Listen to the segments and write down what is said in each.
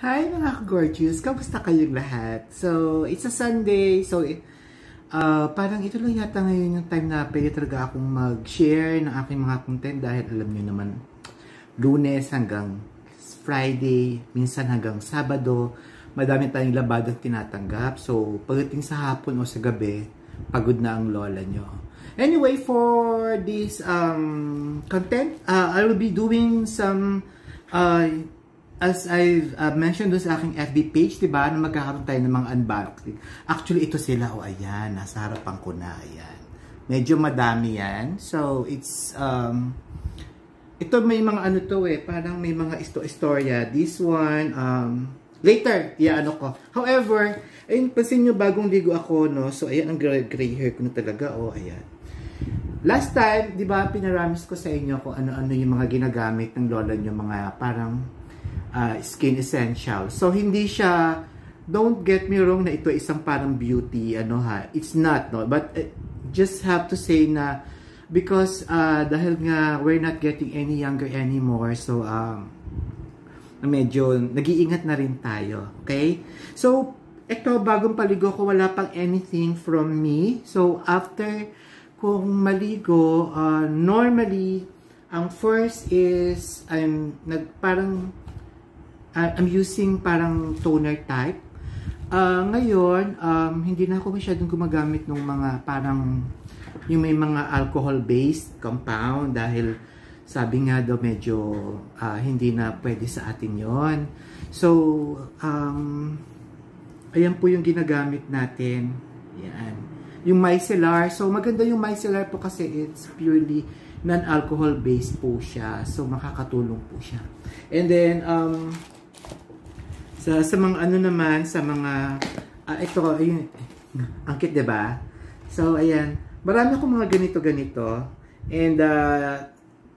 Hi mga gorgeous! Kamusta kayong lahat? So, it's a Sunday. So, uh, parang ito lang yata ngayon yung time na pwede talaga akong mag-share ng aking mga content dahil alam nyo naman, lunes hanggang Friday, minsan hanggang Sabado, madami tayong labadang tinatanggap. So, pagdating sa hapon o sa gabi, pagod na ang lola nyo. Anyway, for this um, content, uh, I will be doing some uh, as I've uh, mentioned doon sa aking FB page, di ba, na magkakaroon tayo ng mga unboxing. Actually, ito sila. O, oh, ayan. Nasa harapan ko na. Ayan. Medyo madami yan. So, it's, um, ito may mga ano to eh. Parang may mga isto-istorya. This one, um, later, yeah, ano ko. However, ayun, pansin nyo, bagong ligo ako, no? So, ayan, ang gray, gray hair ko na talaga. O, oh, ayan. Last time, di ba, pinaramis ko sa inyo kung ano-ano yung mga ginagamit ng lola nyo, mga parang uh, skin essential. So, hindi siya, don't get me wrong na ito isang parang beauty, ano ha, it's not, no? But, uh, just have to say na, because, uh, dahil nga, we're not getting any younger anymore, so, um, medyo, nag-iingat na rin tayo, okay? So, ito, bagong paligo ko, wala pang anything from me. So, after kung maligo, uh, normally, ang first is, I'm, nag, parang, uh, I'm using parang toner type. Uh, ngayon, um, hindi na ako masyadong gumagamit ng mga parang yung may mga alcohol-based compound dahil sabi nga daw medyo uh, hindi na pwede sa atin yon So, um, ayan po yung ginagamit natin. Yan. Yung micellar. So, maganda yung micellar po kasi it's purely non-alcohol based po siya. So, makakatulong po siya. And then, um, sa, sa mga ano naman, sa mga, uh, ito, ayun, ang cute, diba? So, ayan. Marami akong mga ganito-ganito. And, uh,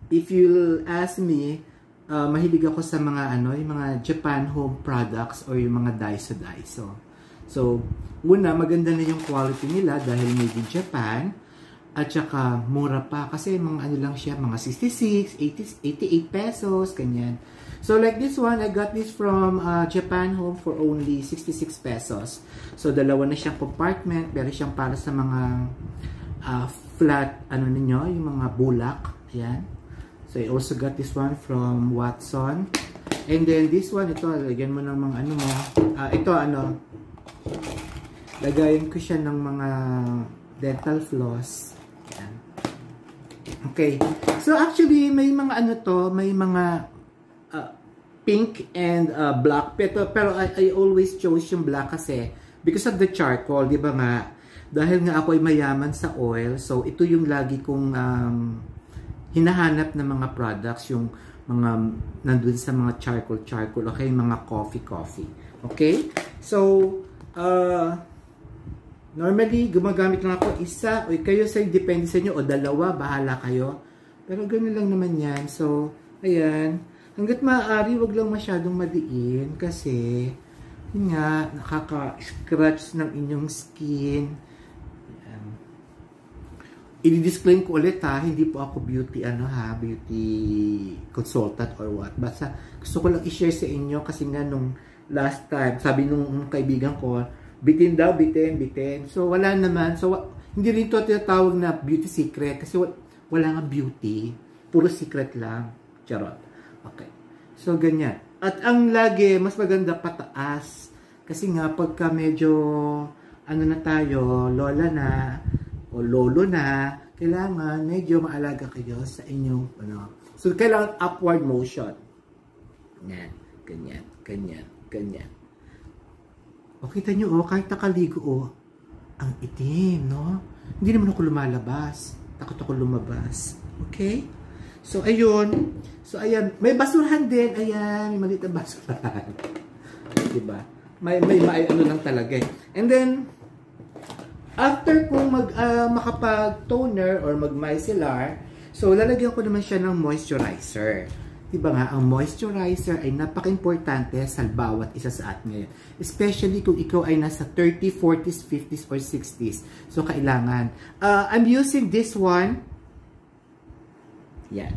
if you ask me, uh, mahilig ako sa mga, ano, yung mga Japan home products or yung mga Daiso-Daiso. So, una, maganda na yung quality nila dahil made in Japan. At saka, mura pa. Kasi mga ano lang siya, mga 66, 80, 88 pesos, kanyan. So like this one, I got this from uh, Japan Home for only 66 pesos. So dalawa na siyang compartment, pero siyang para sa mga uh, flat, ano ninyo, yung mga bulak. Ayan. So I also got this one from Watson. And then this one, ito, lagyan mo ng mga ano mo. Uh, ito ano, lagayin ko siya ng mga dental floss. Okay. So actually, may mga ano to, may mga uh, pink and uh, black. Pero, pero I, I always chose yung black kasi because of the charcoal, di ba nga? Dahil nga ako ay mayaman sa oil, so ito yung lagi kong um, hinahanap ng mga products, yung mga nandun sa mga charcoal charcoal, okay? Mga coffee coffee. Okay? So, uh, normally, gumagamit lang ako isa, o kayo sa depende sa inyo, o dalawa, bahala kayo. Pero ganun lang naman yan. So, ayan. Hanggat maaari, wag lang masyadong madiin kasi yun nga, nakaka-scratch ng inyong skin. Ayan. I-disclaim ko ulit ha, hindi po ako beauty ano ha, beauty consultant or what. Basta gusto ko lang i-share sa inyo kasi nga nung last time, sabi nung kaibigan ko, bitin daw, bitin, bitin. So wala naman. So hindi rin to tinatawag na beauty secret kasi wala nga beauty. Puro secret lang. Charot. Okay. So, ganyan. At ang lagi, mas maganda pataas. Kasi nga, pagka medyo, ano na tayo, lola na, o lolo na, kailangan medyo maalaga kayo sa inyong, ano. So, kailangan upward motion. Ganyan, ganyan, ganyan, ganyan. O, kita nyo, oh, kahit nakaligo, oh, ang itim, no? Hindi naman ako lumalabas. Takot ako lumabas. Okay? So, ayun. So, ayan. May basurahan din. Ayan. May maliit na basurahan. diba? May, may, may ano lang talaga eh. And then, after kung mag, uh, makapag-toner or mag-micellar, so, lalagyan ko naman siya ng moisturizer. Diba nga, ang moisturizer ay napaka-importante sa bawat isa sa atin ngayon. Especially kung ikaw ay nasa 30, 40s, 50s, or 60s. So, kailangan. Uh, I'm using this one yan.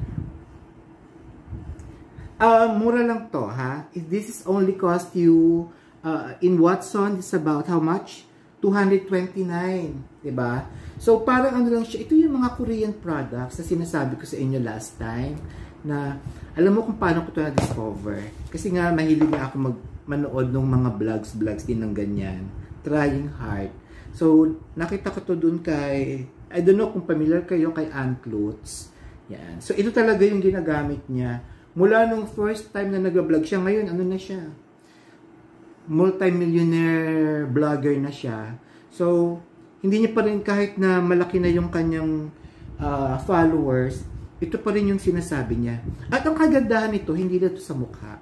Uh, mura lang to, ha? This is only cost you, uh, in Watson, it's about how much? 229, diba? So, parang ano lang siya, ito yung mga Korean products na sinasabi ko sa inyo last time, na alam mo kung paano ko ito na-discover. Kasi nga, mahilig na ako mag manood ng mga vlogs, vlogs din ng ganyan. Trying hard. So, nakita ko to dun kay, I don't know kung familiar kayo kay Ann Klutz. Yan. So, ito talaga yung ginagamit niya. Mula nung first time na nag-vlog siya, ngayon, ano na siya? Multi-millionaire vlogger na siya. So, hindi niya pa rin kahit na malaki na yung kanyang uh, followers, ito pa rin yung sinasabi niya. At ang kagandahan nito, hindi na ito sa mukha.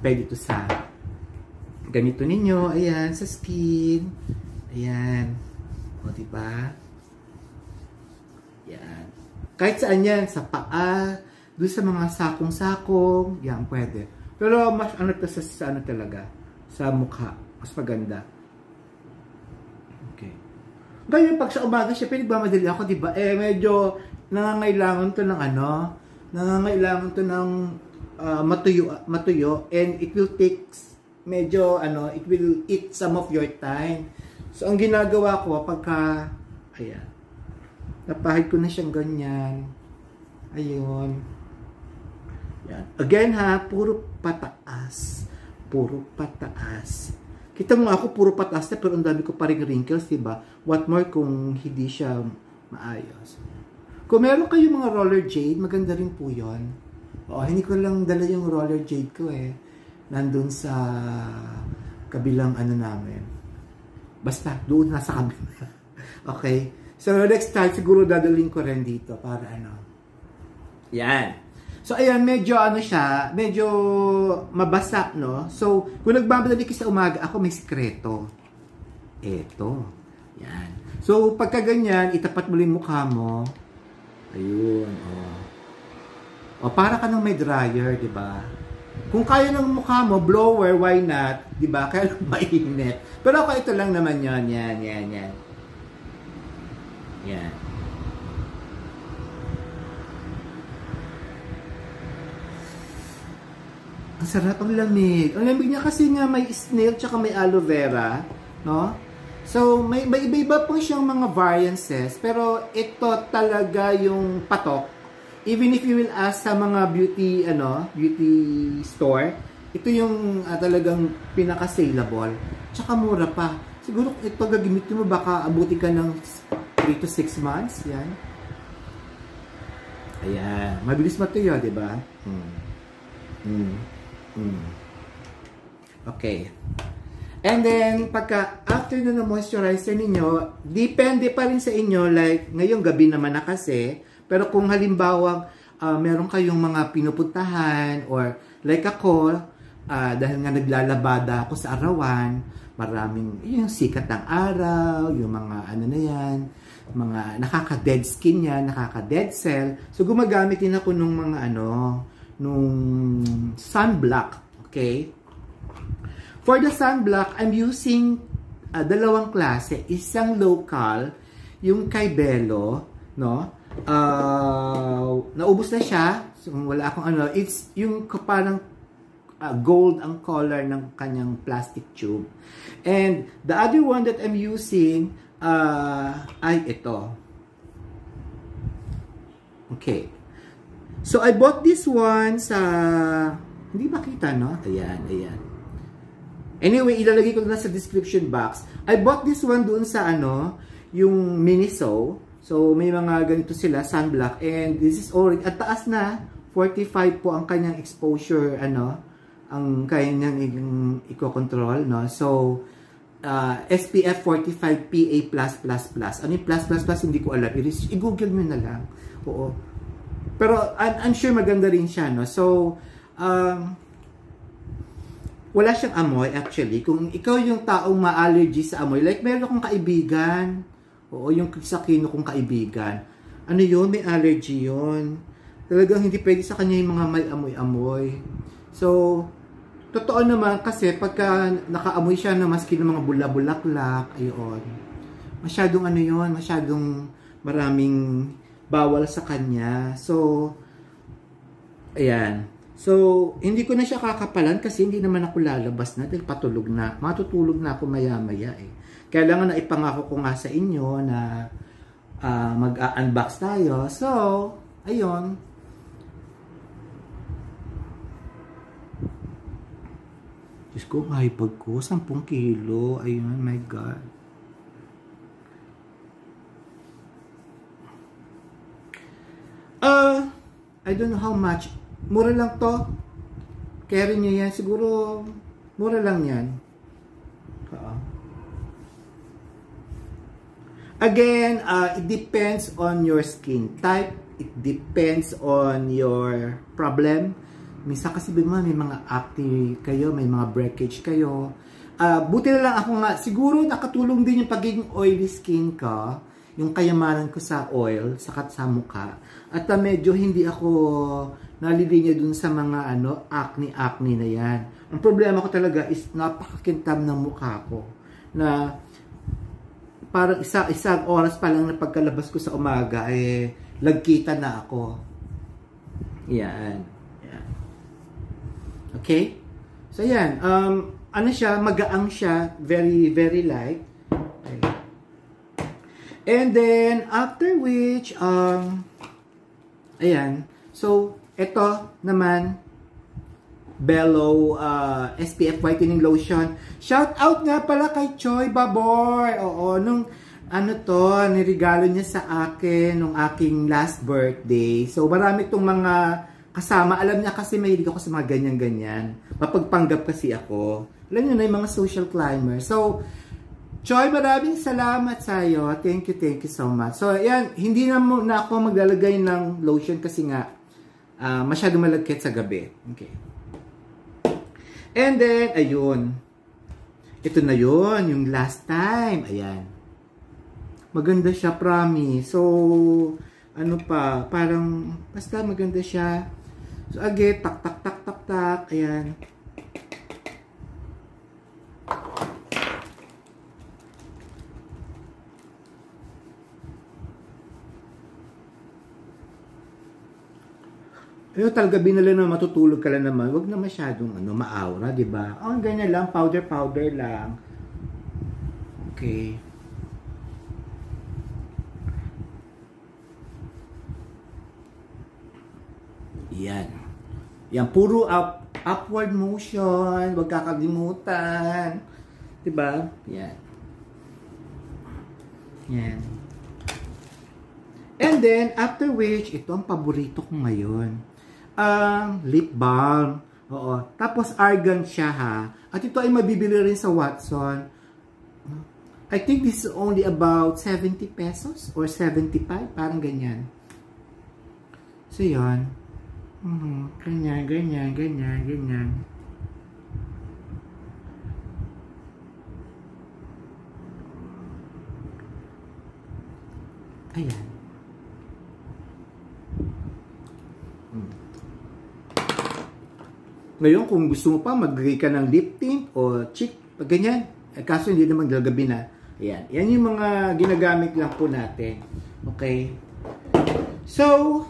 Pwede ito sa ganito ninyo. Ayan, sa skin. Ayan. O, diba? Yan. Kahit saan yan, sa paa, doon sa mga sakong-sakong, yan, pwede. Pero mas ano to sa, sa ano talaga, sa mukha. Mas maganda. Ganyan, pag sa umaga, siya, pinagmamadali ako, di ba? Eh, medyo nangangailangan to ng ano, nangangailangan to ng uh, matuyo, matuyo, and it will take medyo, ano, it will eat some of your time. So, ang ginagawa ko, pagka, ayan, napahid ko na siyang ganyan, ayun, yan. Again ha, puro pataas. Puro pataas. Kita mo ako, puro pataas na, pero ang dami ko pa rin wrinkles, diba? What more kung hindi siya maayos. Kung meron kayo mga roller jade, maganda rin po yon. O, hindi ko lang dala yung roller jade ko eh. Nandun sa kabilang ano namin. Basta, doon nasa kabila. okay? So, next time, siguro dadalhin ko rin dito para ano. Yan. So, ayan, medyo ano siya, medyo mabasa, no? So, kung nagbabalik sa umaga, ako may sikreto. Eto. Yan. So, pagka ganyan, itapat mo yung mukha mo. Ayun, oh. O, para ka nang may dryer, di ba? Kung kaya ng mukha mo, blower, why not? Di ba? Kaya mainit. Pero ako, ito lang naman yon Yan, yan, yan. Yan. Ang sarap ang lamig. Ang lamig niya kasi nga may snail tsaka may aloe vera, no? So, may, may iba-iba po siyang mga variances, pero ito talaga yung patok. Even if you will ask sa mga beauty, ano, beauty store, ito yung uh, talagang pinaka-saleable. Tsaka mura pa. Siguro ito gagamitin mo, baka abuti ka ng 3 to 6 months. Yan. Ayan. Mabilis matuyo, di ba? Hmm. Hmm. Mm. Okay. And then, pagka after na na-moisturizer ninyo, depende pa rin sa inyo, like, ngayong gabi naman na kasi, pero kung halimbawa, uh, meron kayong mga pinupuntahan, or like ako, uh, dahil nga naglalabada ako sa arawan, maraming, yung sikat ng araw, yung mga ano na yan, mga nakaka-dead skin yan, nakaka-dead cell. So, gumagamit din ako nung mga ano, nung sunblock. Okay? For the sunblock, I'm using uh, dalawang klase. Isang local, yung kay Bello, no? Uh, naubos na siya. So, wala akong ano. It's yung parang uh, gold ang color ng kanyang plastic tube. And the other one that I'm using uh, ay ito. Okay. So, I bought this one sa... Hindi makita, no? Ayan, ayan. Anyway, ilalagay ko na sa description box. I bought this one doon sa ano, yung Miniso. So, may mga ganito sila, sunblock. And this is already, at taas na, 45 po ang kanyang exposure, ano, ang kanyang i-control, no? So, uh, SPF 45 PA+++. Ano yung plus, plus, plus, hindi ko alam. I-google nyo na lang. Oo. Pero I'm, I'm sure maganda rin siya, no? So, um, wala siyang amoy actually. Kung ikaw yung taong ma-allergy sa amoy, like meron akong kaibigan, oo, yung sakino kong kaibigan, ano yun, may allergy yun. Talagang hindi pwede sa kanya yung mga may amoy-amoy. So, totoo naman kasi pagka nakaamoy siya na maski ng mga bula-bulaklak, ayun, masyadong ano yun, masyadong maraming bawal sa kanya. So, ayan. So, hindi ko na siya kakapalan kasi hindi naman ako lalabas na dahil patulog na. Matutulog na ako maya-maya eh. Kailangan na ipangako ko nga sa inyo na uh, mag-unbox tayo. So, ayun. Diyos ko, mahipag ko. 10 kilo. Ayun, my God. Uh, I don't know how much Mura lang to. Carry nyo yan. Siguro, mura lang yan. Oo. Again, uh, it depends on your skin type. It depends on your problem. Minsan kasi bigma may mga acne kayo, may mga breakage kayo. Uh, buti na lang ako nga, siguro nakatulong din yung pagiging oily skin ka, yung kayamanan ko sa oil, sakat sa mukha. At uh, medyo hindi ako nalilinya dun sa mga ano, acne-acne na yan. Ang problema ko talaga is napakakintab ng mukha ko. Na parang isa, isang oras pa lang na pagkalabas ko sa umaga, eh, lagkita na ako. Yan. yan. Okay? So, yan. Um, ano siya, magaang siya. Very, very light. And then, after which, um, ayan. So, ito naman, Bellow uh, SPF Whitening Lotion. Shout out nga pala kay Choi Babor. Oo, nung ano to, nirigalo niya sa akin nung aking last birthday. So, marami itong mga kasama. Alam niya kasi mahilig ako sa mga ganyan-ganyan. Mapagpanggap kasi ako. Alam niyo na yung mga social climber. So, Choi, maraming salamat sa iyo. Thank you, thank you so much. So, ayan, hindi na, na ako maglalagay ng lotion kasi nga, uh, masyado malagkit sa gabi. Okay. And then, ayun. Ito na yon yung last time. Ayan. Maganda siya, promise. So, ano pa, parang, basta maganda siya. So, again, tak, tak, tak, tak, tak. Ayan. Pero talaga binala na matutulog ka lang naman, wag na masyadong ano, maaura, di ba? Oh, ganyan lang, powder powder lang. Okay. Yan. Yan, puro up, upward motion. Huwag kakalimutan. Diba? Yan. Yan. And then, after which, ito ang paborito ko ngayon ang lip balm. Oo. Tapos argan siya ha. At ito ay mabibili rin sa Watson. I think this is only about 70 pesos or 75. Parang ganyan. So, yun. Mm -hmm. Ganyan, ganyan, ganyan, ganyan. Ayan. Ngayon, kung gusto mo pa, maglagay ka ng lip tint o cheek, pag ganyan. Eh, kaso hindi naman gagabi na. Ayan. Yan yung mga ginagamit lang po natin. Okay? So,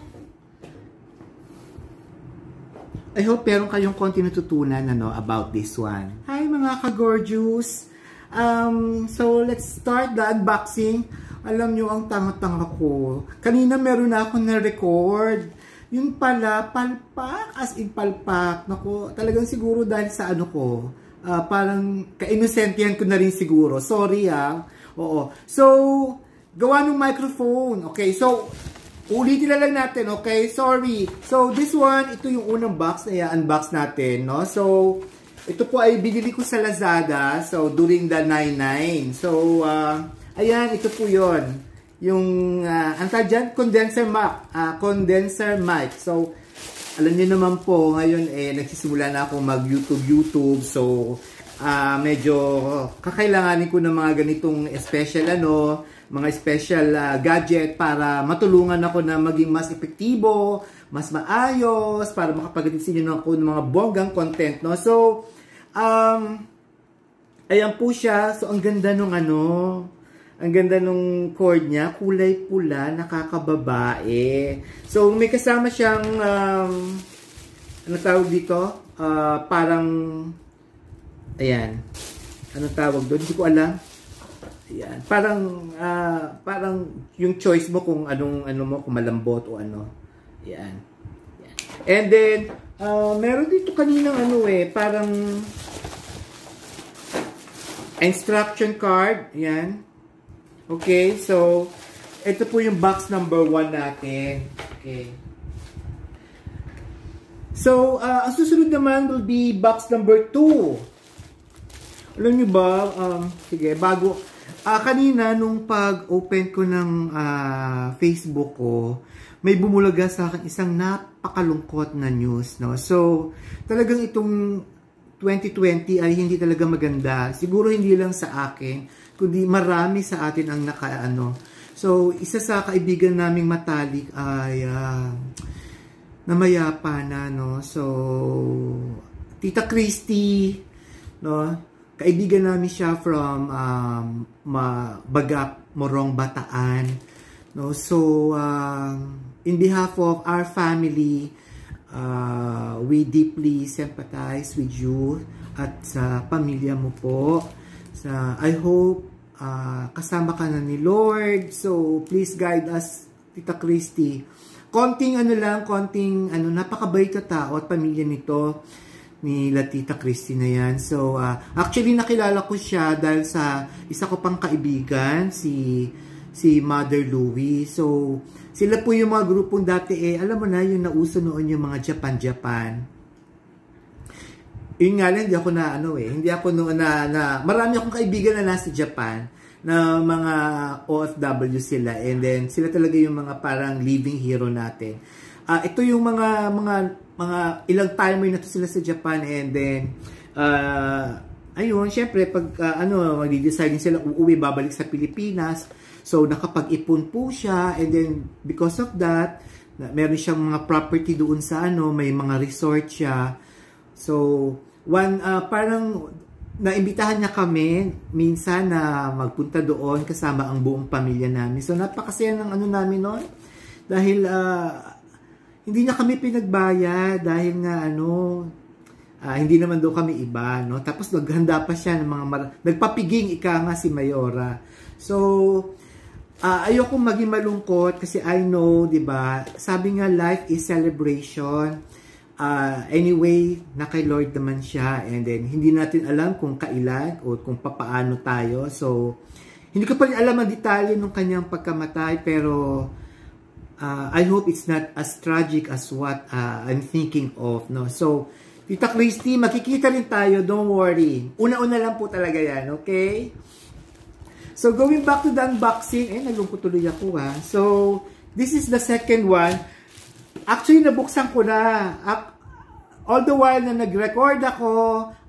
I hope meron kayong konti natutunan ano, about this one. Hi mga ka-gorgeous! Um, so, let's start the unboxing. Alam nyo, ang tanga-tanga ko. Kanina meron na ako na-record yun pala, palpak, as in palpak. Naku, talagang siguro dahil sa ano ko, uh, parang ka-innocentian ko na rin siguro. Sorry ah. Oo. So, gawa ng microphone. Okay, so, ulitin na lang natin, okay? Sorry. So, this one, ito yung unang box na i-unbox natin, no? So, ito po ay binili ko sa Lazada. So, during the 99. So, uh, ayan, ito po yon yung uh, ang dyan, condenser mic, uh, condenser mic. So, alam niyo naman po, ngayon eh nagsisimula na ako mag YouTube YouTube. So, uh, medyo kakailanganin ko ng mga ganitong special ano, mga special uh, gadget para matulungan ako na maging mas epektibo, mas maayos, para makapagdating sa inyo ako ng mga bonggang content, no? So, um, ayan po siya. So, ang ganda nung ano, ang ganda nung cord niya, kulay pula, nakakababae. So, may kasama siyang, um, ano tawag dito? Uh, parang, ayan, ano tawag doon? Hindi ko alam. Ayan, parang, uh, parang yung choice mo kung anong, ano mo, kung malambot o ano. Ayan. ayan. And then, uh, meron dito kaninang ano eh, parang, instruction card. Ayan. Okay, so, ito po yung box number 1 natin. Okay. So, uh, ang susunod naman will be box number 2. Alam nyo ba, um, sige, bago, uh, kanina nung pag-open ko ng uh, Facebook ko, may bumulaga sa akin isang napakalungkot na news. No? So, talagang itong 2020 ay hindi talaga maganda. Siguro hindi lang sa akin, kundi marami sa atin ang nakaano. So, isa sa kaibigan naming matalik ay uh, namayapa na, no? So, Tita Christy, no? Kaibigan namin siya from um, Bagap, Morong, Bataan. No? So, um, in behalf of our family, uh, we deeply sympathize with you at sa pamilya mo po. Sa, I hope uh, kasama ka na ni Lord. So, please guide us, Tita Christy. Konting ano lang, konting ano, napakabait na tao at pamilya nito ni Latita Christy na yan. So, uh, actually nakilala ko siya dahil sa isa ko pang kaibigan, si si Mother Louie. So, sila po yung mga grupong dati eh, alam mo na, yung nauso noon yung mga Japan-Japan yun nga lang, hindi ako na, ano eh, hindi ako noon na, na, marami akong kaibigan na nasa Japan, na mga OFW sila, and then, sila talaga yung mga parang living hero natin. Uh, ito yung mga, mga, mga ilang timer na to sila sa Japan, and then, uh, ayun, syempre, pag, uh, ano, mag-decide sila, uuwi, babalik sa Pilipinas, so, nakapag-ipon po siya, and then, because of that, meron siyang mga property doon sa, ano, may mga resort siya, so, one, uh, parang naimbitahan niya kami minsan na magpunta doon kasama ang buong pamilya namin. So napakasaya ng ano namin noon dahil uh, hindi na kami pinagbayad dahil nga ano uh, hindi naman daw kami iba no. Tapos naghanda pa siya ng mga nagpapiging ika nga si Mayora. So uh, ayoko maging malungkot kasi I know, 'di ba? Sabi nga life is celebration uh, anyway, na kay Lord naman siya and then hindi natin alam kung kailan o kung papaano tayo. So, hindi ko pa rin alam ang detalye ng kanyang pagkamatay pero uh, I hope it's not as tragic as what uh, I'm thinking of. No? So, Tita Christy, makikita rin tayo. Don't worry. Una-una lang po talaga yan. Okay? So, going back to the unboxing. Eh, nalungkot tuloy ako ha. So, this is the second one. Actually, nabuksan ko na. All the while na nag-record ako,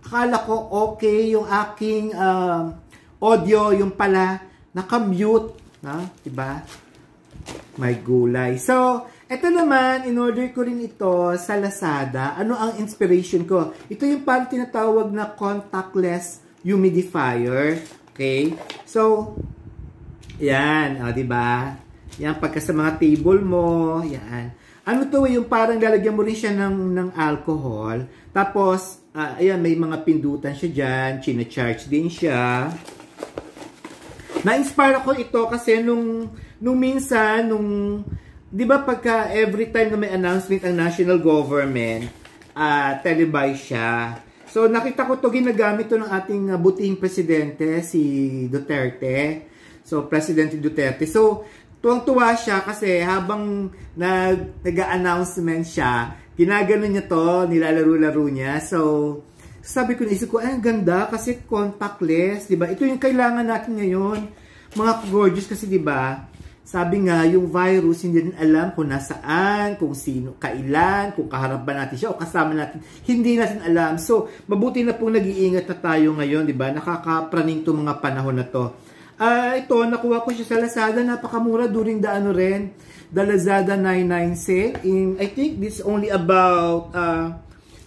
akala ko okay yung aking um, audio, yung pala, naka-mute. Na? Diba? May gulay. So, ito naman, in-order ko rin ito sa Lazada. Ano ang inspiration ko? Ito yung parang tinatawag na contactless humidifier. Okay? So, yan. O, diba? Yan, pagka sa mga table mo, yan. Ano to yung parang lalagyan mo rin siya ng, ng alcohol. Tapos, uh, ayan, may mga pindutan siya dyan. China-charge din siya. Na-inspire ako ito kasi nung, nung minsan, nung, di ba pagka every time na may announcement ang national government, uh, televise siya. So, nakita ko to ginagamit to ng ating uh, butihing presidente, si Duterte. So, President Duterte. So, tuwang-tuwa siya kasi habang nag, nag-announcement siya, ginagano niya to, nilalaro-laro niya. So, sabi ko, naisip ko, ay, ang ganda kasi contactless, di ba? Ito yung kailangan natin ngayon. Mga gorgeous kasi, di ba? Sabi nga, yung virus, hindi din alam kung nasaan, kung sino, kailan, kung kaharap ba natin siya o kasama natin. Hindi natin alam. So, mabuti na pong nag-iingat na tayo ngayon, di ba? Nakakapraning to mga panahon na to. Uh, ito, nakuha ko siya sa Lazada. Napakamura during the ano rin. The Lazada 99 sale. In, I think this only about uh,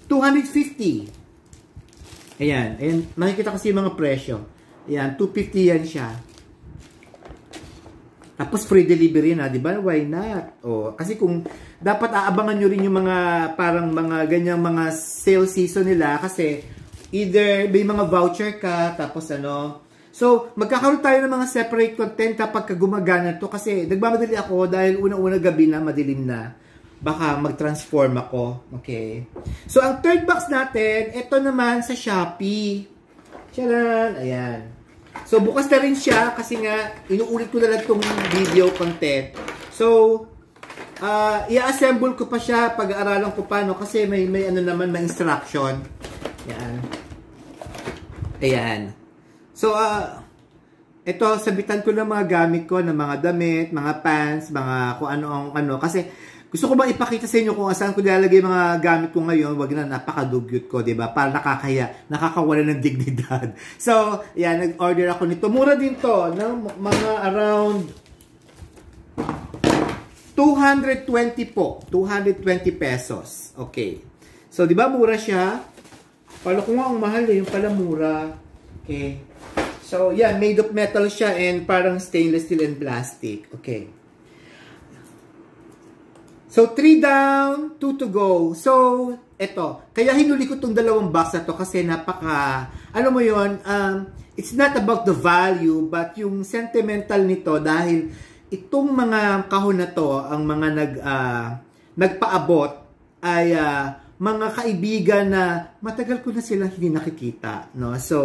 250. Ayan. Ayan. Makikita kasi yung mga presyo. Ayan. 250 yan siya. Tapos free delivery na, di ba? Why not? O, kasi kung dapat aabangan nyo rin yung mga parang mga ganyang mga sale season nila kasi either may mga voucher ka, tapos ano, So, magkakaroon tayo ng mga separate content kapag gumagana to kasi nagmamadali ako dahil una-una gabi na, madilim na. Baka mag-transform ako. Okay. So, ang third box natin, ito naman sa Shopee. Tcharan! Ayan. So, bukas na rin siya kasi nga, inuulit ko na lang itong video content. So, uh, i-assemble ko pa siya, pag-aaralan ko pa, no? Kasi may, may ano naman, may instruction. Ayan. Ayan. So, uh, ito, sabitan ko ng mga gamit ko, ng mga damit, mga pants, mga kung ano ang ano. Kasi, gusto ko ba ipakita sa inyo kung saan ko nilalagay mga gamit ko ngayon, wag na napakadugyot ko, ba? Para nakakaya, nakakawala ng dignidad. So, yan, nag-order ako nito. Mura din 'to, ng mga around 220 po. 220 pesos. Okay. So, 'di ba mura siya? Pala ko nga ang mahal eh, yung pala mura. Okay. So, yeah, made of metal siya and parang stainless steel and plastic. Okay. So, 3 down, 2 to go. So, eto. Kaya hinuli ko tong dalawang box na to kasi napaka, ano mo yon um, it's not about the value, but yung sentimental nito dahil itong mga kahon na to, ang mga nag, uh, nagpaabot ay uh, mga kaibigan na matagal ko na sila hindi nakikita. No? So,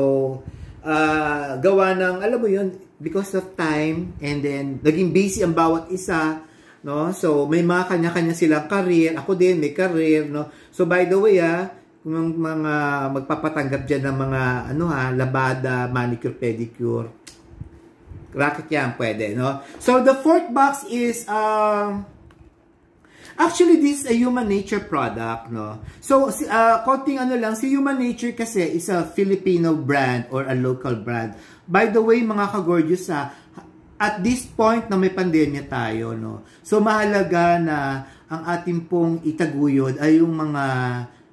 uh, gawa ng, alam mo yun, because of time, and then, naging busy ang bawat isa, no? So, may mga kanya-kanya silang career, ako din, may career, no? So, by the way, ah, kung mga magpapatanggap dyan ng mga, ano ha, labada, manicure, pedicure, racket yan, pwede, no? So, the fourth box is, uh, Actually, this is a human nature product, no? So, uh, konting ano lang, si human nature kasi is a Filipino brand or a local brand. By the way, mga ka-gorgeous, ha, at this point na may pandemya tayo, no? So, mahalaga na ang ating pong itaguyod ay yung mga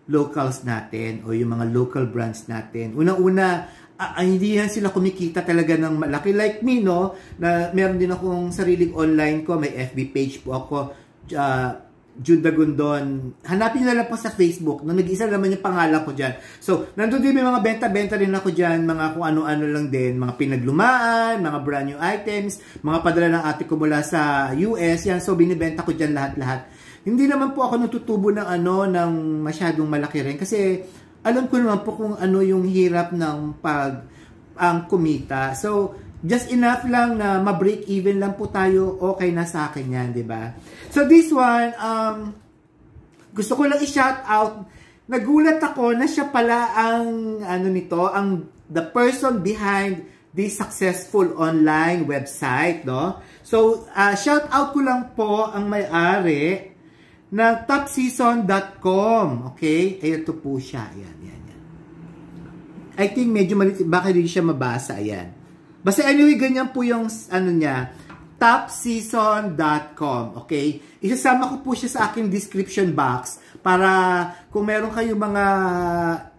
locals natin o yung mga local brands natin. Una-una, uh, hindi yan sila kumikita talaga ng malaki. Like me, no? Na meron din akong sariling online ko, may FB page po ako. Uh, Jude Dagundon. Hanapin nyo lang po sa Facebook. No, nag-isa naman yung pangalan ko dyan. So, nandun din may mga benta-benta rin ako dyan. Mga kung ano-ano lang din. Mga pinaglumaan, mga brand new items, mga padala ng ate ko mula sa US. Yan, so binibenta ko dyan lahat-lahat. Hindi naman po ako natutubo ng ano, ng masyadong malaki rin. Kasi, alam ko naman po kung ano yung hirap ng pag ang kumita. So, just enough lang na ma-break even lang po tayo, okay na sa akin yan, di ba? So this one, um, gusto ko lang i-shout out, nagulat ako na siya pala ang, ano nito, ang the person behind this successful online website, no? So, uh, shout out ko lang po ang may-ari ng topseason.com, okay? Ayan to po siya, ayan, ayan, ayan. I think medyo malit, baka hindi siya mabasa, ayan. Basta anyway, ganyan po yung ano niya, topseason.com. Okay? Isasama ko po siya sa aking description box para kung meron kayong mga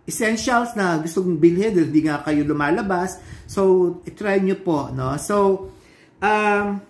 essentials na gusto kong bilhin dahil hindi nga kayo lumalabas. So, try nyo po. No? So, um,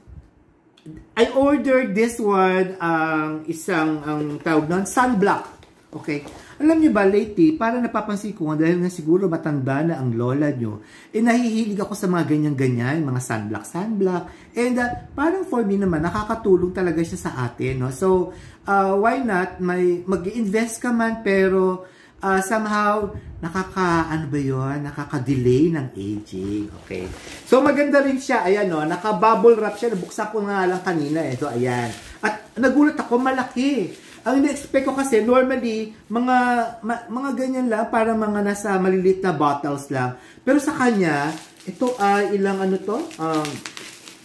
I ordered this one, um, isang ang tawag nun, sunblock. Okay? Alam niyo ba, lately, para napapansin ko dahil nga siguro matanda na ang lola nyo, eh nahihilig ako sa mga ganyan-ganyan, mga sunblock, sunblock. And uh, parang for me naman, nakakatulong talaga siya sa atin. No? So, uh, why not? May, mag-invest ka man, pero uh, somehow, nakaka, ano ba yun? Nakaka-delay ng aging. Okay. So, maganda rin siya. Ayan, no? Naka-bubble wrap siya. Nabuksan ko nga lang kanina. Ito, ayan. At nagulat ako, malaki. Ang in-expect ko kasi, normally, mga, ma, mga ganyan lang, para mga nasa malilit na bottles lang. Pero sa kanya, ito ay uh, ilang ano to? Um,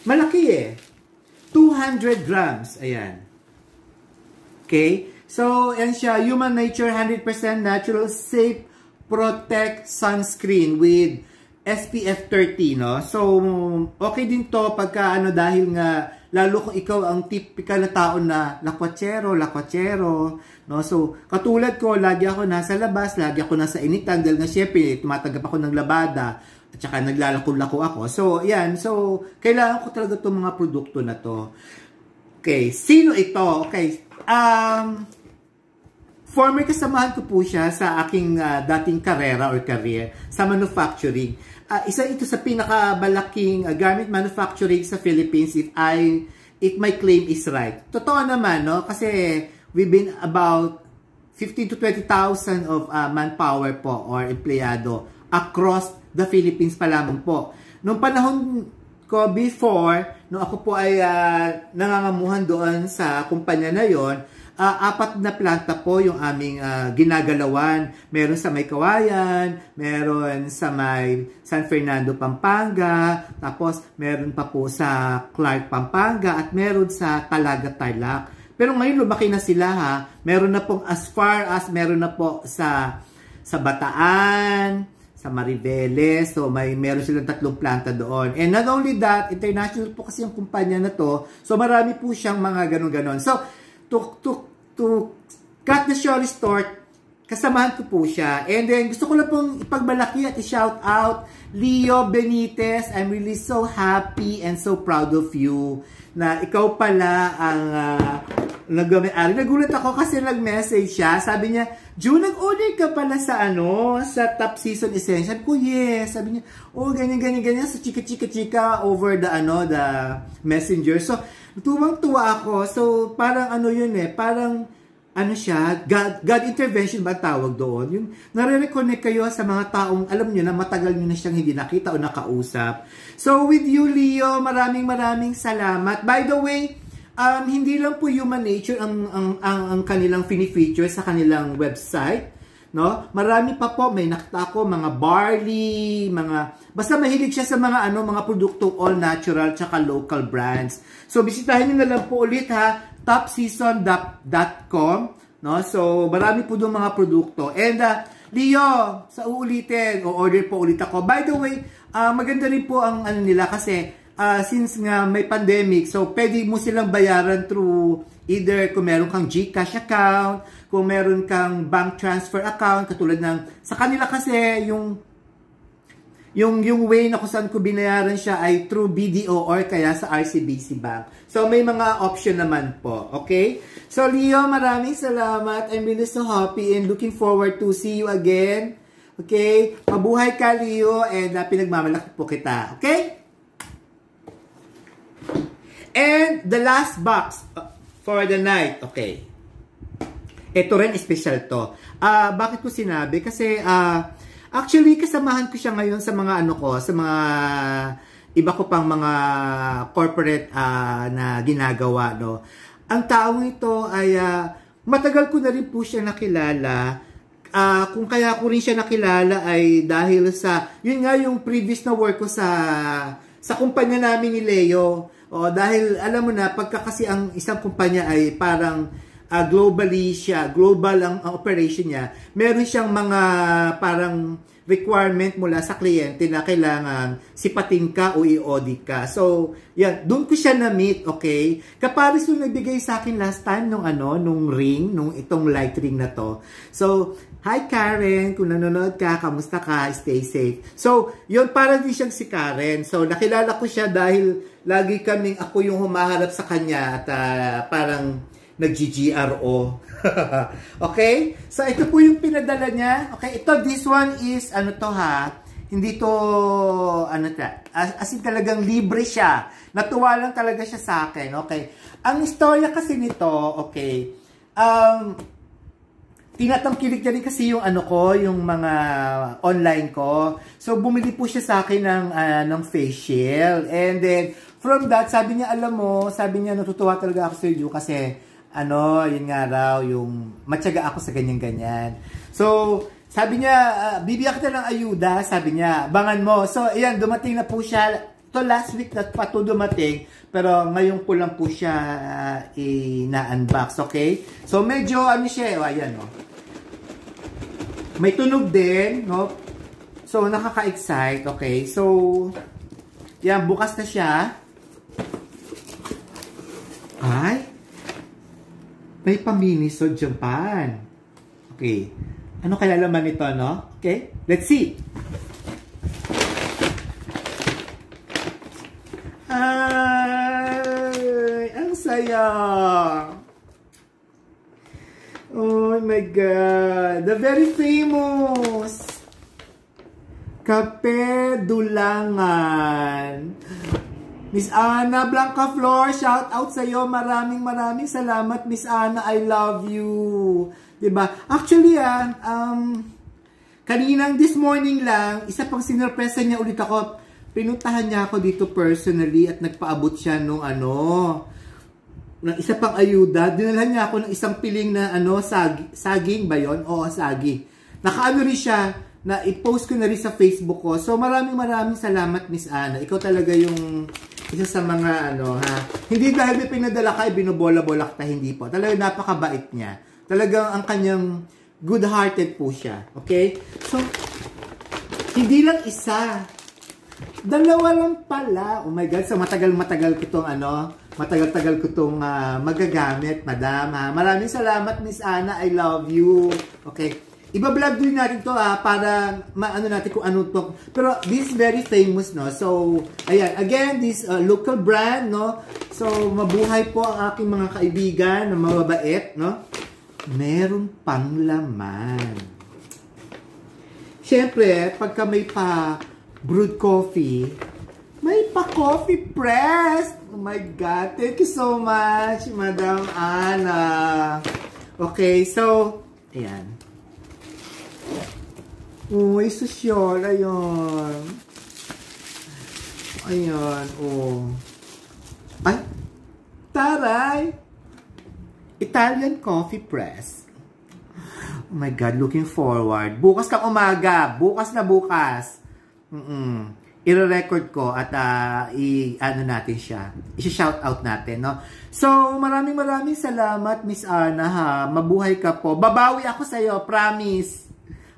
malaki eh. 200 grams. Ayan. Okay? So, yan siya. Human Nature 100% natural safe protect sunscreen with SPF 30, no? So, okay din to pagka ano dahil nga lalo kung ikaw ang typical na tao na lakwatsero, lakwatsero, no? So, katulad ko, lagi ako nasa labas, lagi ako nasa initan dahil nga syempre, tumatanggap ako ng labada at saka naglalako-lako ako. So, yan. So, kailangan ko talaga itong mga produkto na to. Okay, sino ito? Okay, um, former kasamahan ko po siya sa aking uh, dating karera or career sa manufacturing uh, isa ito sa pinakamalaking uh, garment manufacturing sa Philippines if I if my claim is right. Totoo naman, no? Kasi we've been about 15 to 20,000 of uh, manpower po or empleyado across the Philippines pa lamang po. Noong panahon ko before, no ako po ay uh, nangangamuhan doon sa kumpanya na yon, uh, apat na planta po yung aming uh, ginagalawan. Meron sa may Kawayan, meron sa may San Fernando, Pampanga, tapos meron pa po sa Clark, Pampanga, at meron sa Talaga, Tarlac. Pero ngayon lumaki na sila ha. Meron na po as far as meron na po sa sa Bataan, sa Mariveles. So may meron silang tatlong planta doon. And not only that, international po kasi yung kumpanya na to. So marami po siyang mga ganun-ganon. So to, to, to cut the story short, kasamahan ko po siya. And then, gusto ko lang pong ipagmalaki at i-shout out Leo Benitez. I'm really so happy and so proud of you na ikaw pala ang uh, nag-ari. Nagulat ako kasi nag-message siya. Sabi niya, June, nag-order ka pala sa ano, sa top season essential. Ko, yes. Sabi niya, oh, ganyan, ganyan, ganyan. Sa chika, chika, chika over the, ano, the messenger. So, tuwang-tuwa ako. So, parang ano yun eh, parang ano siya, God, God intervention ba tawag doon? Yung nare-reconnect kayo sa mga taong alam nyo na matagal nyo na siyang hindi nakita o nakausap. So with you, Leo, maraming maraming salamat. By the way, um, hindi lang po human nature ang, ang, ang, ang kanilang fini-feature sa kanilang website no? Marami pa po, may nakita ako mga barley, mga basta mahilig siya sa mga ano, mga produkto all natural tsaka local brands. So bisitahin niyo na lang po ulit ha, topseason.com, no? So marami po doon mga produkto. And uh, Leo, sa uulitin, o order po ulit ako. By the way, uh, maganda rin po ang ano nila kasi uh, since nga may pandemic, so pwede mo silang bayaran through either kung meron kang GCash account, kung meron kang bank transfer account, katulad ng, sa kanila kasi yung yung yung way na kung saan ko binayaran siya ay through BDO or kaya sa RCBC Bank. So may mga option naman po, okay? So Leo, maraming salamat. I'm really so happy and looking forward to see you again. Okay? Mabuhay ka Leo and uh, pinagmamalaki po kita, okay? And the last box uh, for the night, okay? Ito rin, special to. Uh, bakit ko sinabi? Kasi, uh, actually, kasamahan ko siya ngayon sa mga ano ko, sa mga iba ko pang mga corporate uh, na ginagawa, no. Ang taong ito ay, uh, matagal ko na rin po siya nakilala. Uh, kung kaya ko rin siya nakilala ay dahil sa, yun nga yung previous na work ko sa, sa kumpanya namin ni Leo. O, dahil alam mo na, pagka kasi ang isang kumpanya ay parang uh, globally siya, global ang, ang operation niya, meron siyang mga parang requirement mula sa kliyente na kailangan sipatin ka o i-audit ka. So, yan, doon ko siya na-meet, okay? Kaparis yung nagbigay sa akin last time nung ano, nung ring, nung itong light ring na to. So, hi Karen, kung nanonood ka, kamusta ka, stay safe. So, yun, para din siyang si Karen. So, nakilala ko siya dahil lagi kaming ako yung humaharap sa kanya at uh, parang nag-GGRO. okay? So, ito po yung pinadala niya. Okay, ito, this one is, ano to ha, hindi to, ano ta, as, in talagang libre siya. Natuwa lang talaga siya sa akin, okay? Ang istorya kasi nito, okay, um, tinatangkilik niya rin kasi yung ano ko, yung mga online ko. So, bumili po siya sa akin ng, uh, ng facial. And then, from that, sabi niya, alam mo, sabi niya, natutuwa talaga ako sa iyo kasi ano, yun nga raw, yung matyaga ako sa ganyan-ganyan. So, sabi niya, uh, bibigyan kita ng ayuda, sabi niya, bangan mo. So, ayan, dumating na po siya. To last week na pa to dumating, pero ngayon po lang po siya uh, ina-unbox, okay? So, medyo, ano siya, oh, ayan, oh. May tunog din, no? So, nakaka-excite. Okay. So, yan, bukas na siya. Ay, may paminiso Japan. Okay. Ano kaya laman nito, no? Okay, let's see. Ay, ang saya. Oh my God. The very famous. Kape Dulangan. Miss Ana Blanca Flor, shout out sa iyo. Maraming maraming salamat, Miss Ana. I love you. 'Di ba? Actually, ah, um kaninang this morning lang, isa pang sinurpresa niya ulit ako. Pinuntahan niya ako dito personally at nagpaabot siya nung ano, ng isa pang ayuda. Dinalhan niya ako ng isang piling na ano, sag, saging ba 'yon? Oo, sagi. Nakaano rin siya na i-post ko na rin sa Facebook ko. So maraming maraming salamat Miss Ana. Ikaw talaga yung isa sa mga ano ha. Hindi dahil may pinadala ka, binobola-bola kita, hindi po. Talaga napakabait niya. Talagang ang kanyang good-hearted po siya. Okay? So, hindi lang isa. Dalawa lang pala. Oh my God. So, matagal-matagal ko itong ano, matagal-tagal ko itong uh, magagamit, madam. Ha? Maraming salamat, Miss Ana. I love you. Okay. Iba-vlog din natin to ha, para maano natin kung ano to. Pero this is very famous, no? So, ayan. Again, this uh, local brand, no? So, mabuhay po ang aking mga kaibigan na mababait, no? Meron pang laman. Siyempre, pagka may pa brewed coffee, may pa coffee press. Oh my God. Thank you so much, Madam Ana. Okay, so, ayan. Uy, sosyal. Ayun. Ayan, oh. Ay, taray! Italian Coffee Press. Oh my God, looking forward. Bukas kang umaga. Bukas na bukas. Mm -mm. I-record ko at uh, i-ano natin siya. I-shout out natin, no? So, maraming maraming salamat, Miss Ana, ha. Mabuhay ka po. Babawi ako sa'yo, promise.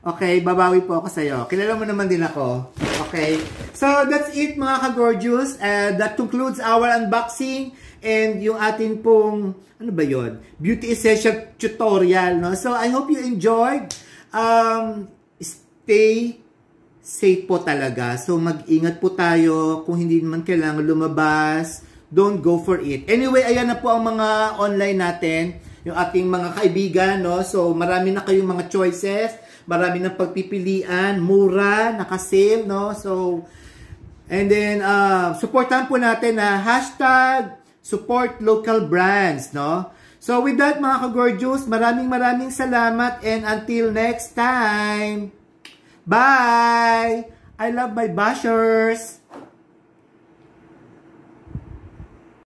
Okay, babawi po ako sa iyo. Kilala mo naman din ako. Okay? So, that's it mga ka-gorgeous. Uh, that concludes our unboxing and yung atin pong, ano ba yon Beauty Essential tutorial. No? So, I hope you enjoyed. Um, stay safe po talaga. So, mag-ingat po tayo. Kung hindi naman kailangan lumabas, don't go for it. Anyway, ayan na po ang mga online natin. Yung ating mga kaibigan. No? So, marami na kayong mga choices marami ng pagpipilian, mura, naka-sale, no? So, and then, uh, supportan po natin na hashtag support local brands, no? So, with that, mga ka-gorgeous, maraming maraming salamat and until next time, bye! I love my bashers!